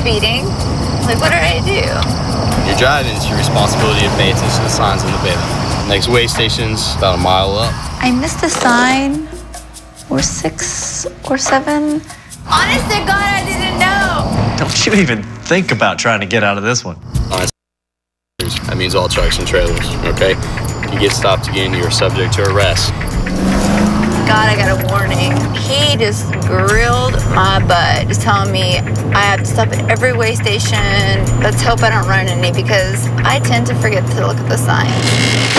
speeding. Like, what did I do? You're driving, it's your responsibility to pay attention to the signs in the pavement. Next way station's about a mile up. I missed a sign, or six or seven. Honest to God, I didn't know. Don't you even think about trying to get out of this one. That means all trucks and trailers, okay? If you get stopped again, you're subject to arrest. God, I got a warning. He just grilled Uh, my butt, just telling me I have to stop at every way station. Let's hope I don't run any because I tend to forget to look at the signs.